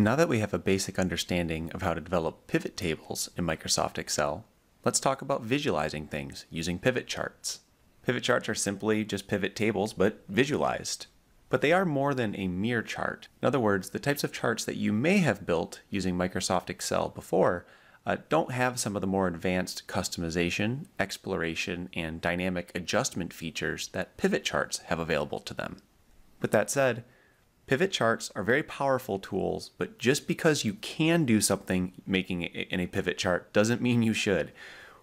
Now that we have a basic understanding of how to develop pivot tables in Microsoft Excel, let's talk about visualizing things using pivot charts. Pivot charts are simply just pivot tables, but visualized. But they are more than a mere chart. In other words, the types of charts that you may have built using Microsoft Excel before uh, don't have some of the more advanced customization, exploration, and dynamic adjustment features that pivot charts have available to them. With that said, Pivot charts are very powerful tools, but just because you can do something making it in a pivot chart doesn't mean you should.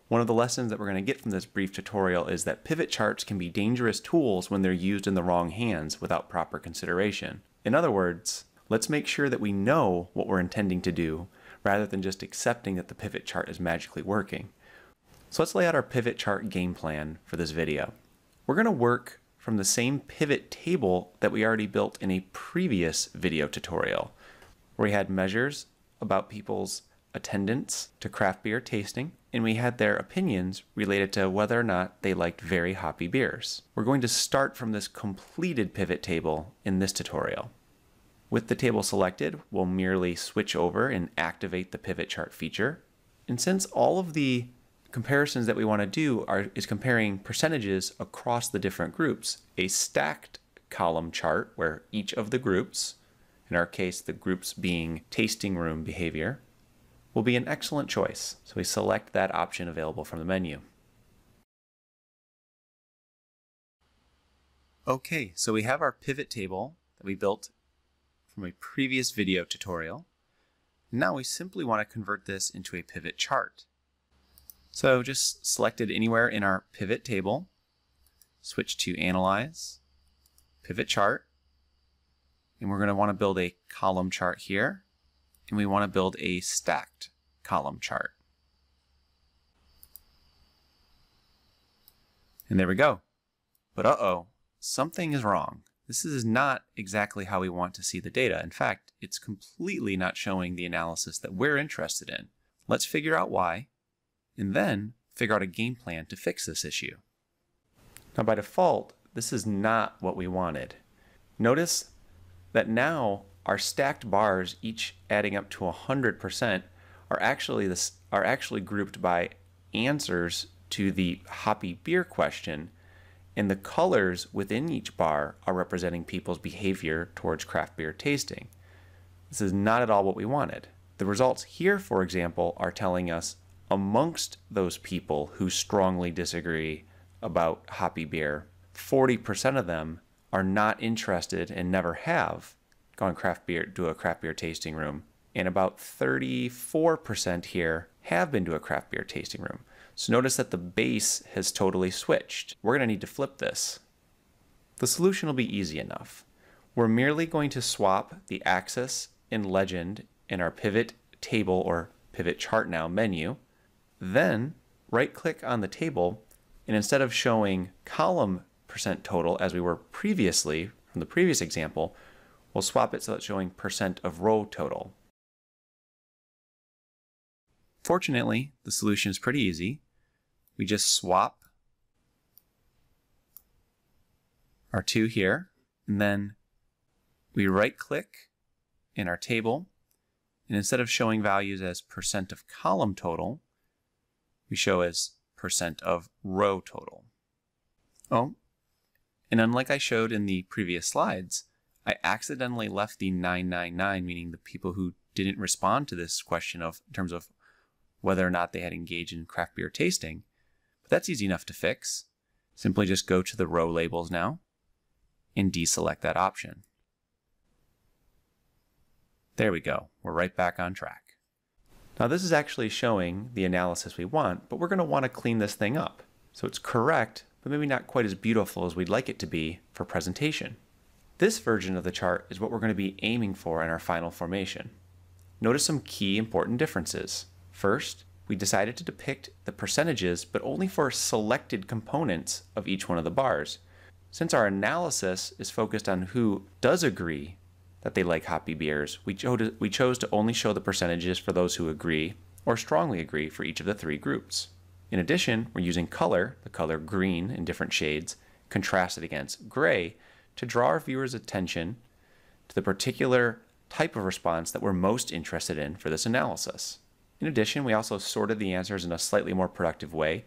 One of the lessons that we're going to get from this brief tutorial is that pivot charts can be dangerous tools when they're used in the wrong hands without proper consideration. In other words, let's make sure that we know what we're intending to do rather than just accepting that the pivot chart is magically working. So let's lay out our pivot chart game plan for this video. We're going to work from the same pivot table that we already built in a previous video tutorial, where we had measures about people's attendance to craft beer tasting, and we had their opinions related to whether or not they liked very hoppy beers. We're going to start from this completed pivot table in this tutorial. With the table selected, we'll merely switch over and activate the pivot chart feature. And since all of the comparisons that we want to do are is comparing percentages across the different groups. A stacked column chart where each of the groups, in our case the groups being tasting room behavior, will be an excellent choice. So we select that option available from the menu. Okay, so we have our pivot table that we built from a previous video tutorial. Now we simply want to convert this into a pivot chart. So just select it anywhere in our pivot table, switch to Analyze, Pivot Chart, and we're going to want to build a column chart here, and we want to build a stacked column chart. And there we go. But uh-oh, something is wrong. This is not exactly how we want to see the data. In fact, it's completely not showing the analysis that we're interested in. Let's figure out why and then figure out a game plan to fix this issue. Now by default, this is not what we wanted. Notice that now our stacked bars, each adding up to 100%, are actually, this, are actually grouped by answers to the hoppy beer question, and the colors within each bar are representing people's behavior towards craft beer tasting. This is not at all what we wanted. The results here, for example, are telling us amongst those people who strongly disagree about hoppy beer, 40% of them are not interested and never have gone craft beer to a craft beer tasting room. And about 34% here have been to a craft beer tasting room. So notice that the base has totally switched. We're going to need to flip this. The solution will be easy enough. We're merely going to swap the axis and legend in our pivot table or pivot chart now menu then right click on the table and instead of showing column percent total as we were previously from the previous example, we'll swap it so it's showing percent of row total. Fortunately, the solution is pretty easy. We just swap our two here, and then we right click in our table, and instead of showing values as percent of column total, we show as percent of row total. Oh, and unlike I showed in the previous slides, I accidentally left the 999, meaning the people who didn't respond to this question of in terms of whether or not they had engaged in craft beer tasting. But that's easy enough to fix. Simply just go to the row labels now and deselect that option. There we go. We're right back on track. Now this is actually showing the analysis we want, but we're going to want to clean this thing up. So it's correct, but maybe not quite as beautiful as we'd like it to be for presentation. This version of the chart is what we're going to be aiming for in our final formation. Notice some key important differences. First, we decided to depict the percentages, but only for selected components of each one of the bars. Since our analysis is focused on who does agree that they like hoppy beers, we, cho we chose to only show the percentages for those who agree or strongly agree for each of the three groups. In addition, we're using color, the color green in different shades, contrasted against gray, to draw our viewers' attention to the particular type of response that we're most interested in for this analysis. In addition, we also sorted the answers in a slightly more productive way.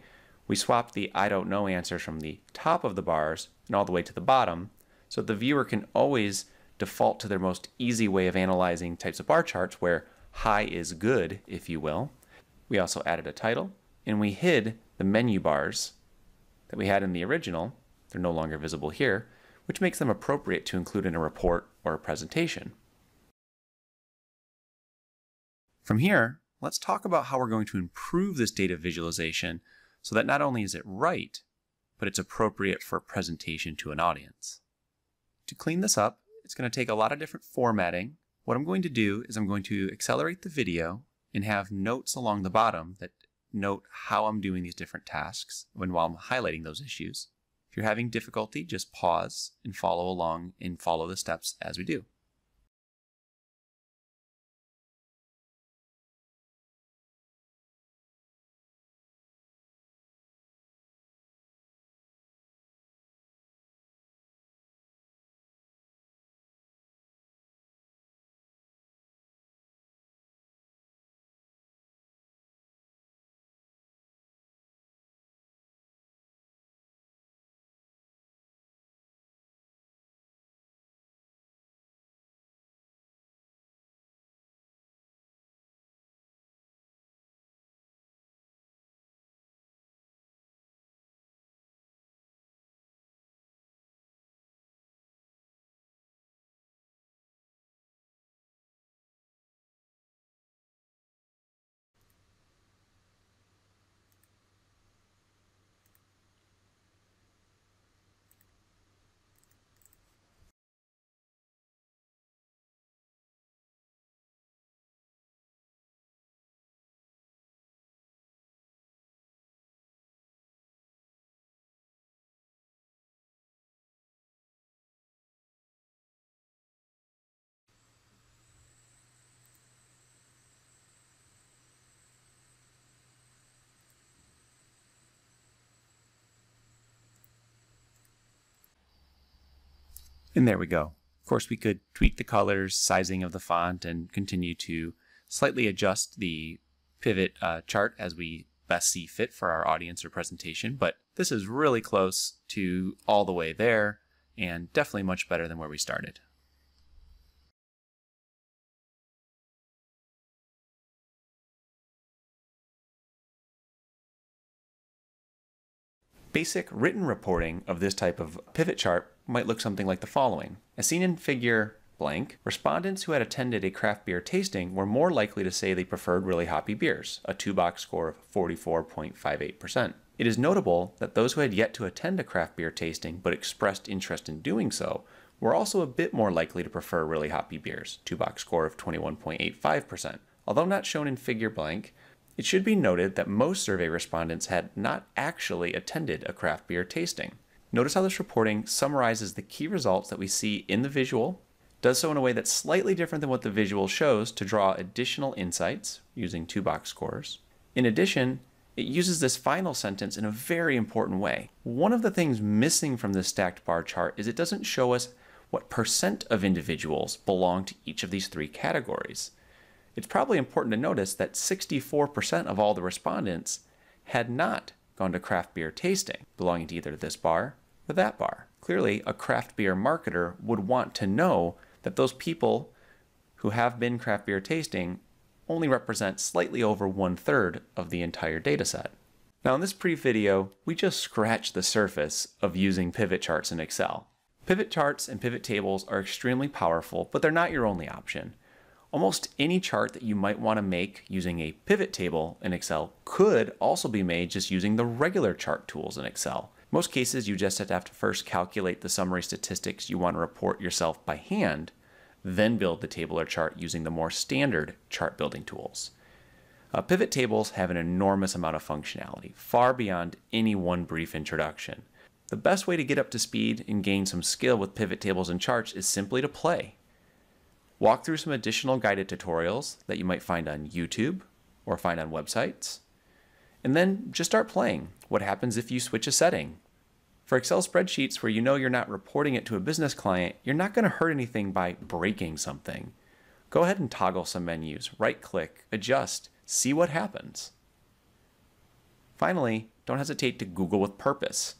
We swapped the I don't know answers from the top of the bars and all the way to the bottom so the viewer can always default to their most easy way of analyzing types of bar charts where high is good, if you will. We also added a title and we hid the menu bars that we had in the original. They're no longer visible here, which makes them appropriate to include in a report or a presentation. From here, let's talk about how we're going to improve this data visualization so that not only is it right, but it's appropriate for presentation to an audience. To clean this up, it's going to take a lot of different formatting. What I'm going to do is I'm going to accelerate the video and have notes along the bottom that note how I'm doing these different tasks when while I'm highlighting those issues. If you're having difficulty, just pause and follow along and follow the steps as we do. And there we go. Of course, we could tweak the colors, sizing of the font, and continue to slightly adjust the pivot uh, chart as we best see fit for our audience or presentation. But this is really close to all the way there and definitely much better than where we started. Basic written reporting of this type of pivot chart might look something like the following. As seen in figure blank, respondents who had attended a craft beer tasting were more likely to say they preferred really hoppy beers, a two box score of 44.58%. It is notable that those who had yet to attend a craft beer tasting but expressed interest in doing so were also a bit more likely to prefer really hoppy beers, two box score of 21.85%. Although not shown in figure blank, it should be noted that most survey respondents had not actually attended a craft beer tasting. Notice how this reporting summarizes the key results that we see in the visual, does so in a way that's slightly different than what the visual shows to draw additional insights using two box scores. In addition, it uses this final sentence in a very important way. One of the things missing from this stacked bar chart is it doesn't show us what percent of individuals belong to each of these three categories it's probably important to notice that 64% of all the respondents had not gone to craft beer tasting, belonging to either this bar or that bar. Clearly, a craft beer marketer would want to know that those people who have been craft beer tasting only represent slightly over one third of the entire data set. Now, in this brief video, we just scratched the surface of using pivot charts in Excel. Pivot charts and pivot tables are extremely powerful, but they're not your only option. Almost any chart that you might want to make using a pivot table in Excel could also be made just using the regular chart tools in Excel. Most cases, you just have to first calculate the summary statistics you want to report yourself by hand, then build the table or chart using the more standard chart building tools. Uh, pivot tables have an enormous amount of functionality, far beyond any one brief introduction. The best way to get up to speed and gain some skill with pivot tables and charts is simply to play walk through some additional guided tutorials that you might find on YouTube or find on websites, and then just start playing. What happens if you switch a setting? For Excel spreadsheets where you know you're not reporting it to a business client, you're not going to hurt anything by breaking something. Go ahead and toggle some menus, right click, adjust, see what happens. Finally, don't hesitate to Google with purpose.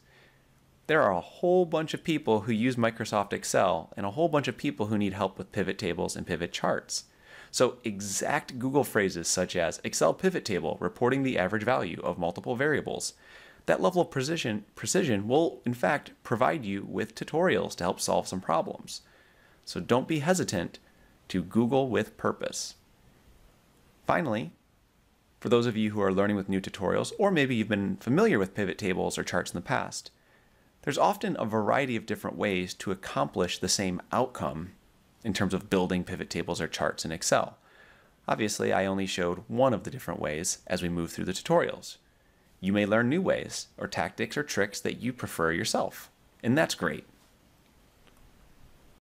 There are a whole bunch of people who use Microsoft Excel and a whole bunch of people who need help with pivot tables and pivot charts. So, exact Google phrases such as Excel pivot table reporting the average value of multiple variables. That level of precision, precision will, in fact, provide you with tutorials to help solve some problems. So, don't be hesitant to Google with purpose. Finally, for those of you who are learning with new tutorials, or maybe you've been familiar with pivot tables or charts in the past, there's often a variety of different ways to accomplish the same outcome in terms of building pivot tables or charts in Excel. Obviously, I only showed one of the different ways as we move through the tutorials. You may learn new ways, or tactics or tricks that you prefer yourself, and that's great.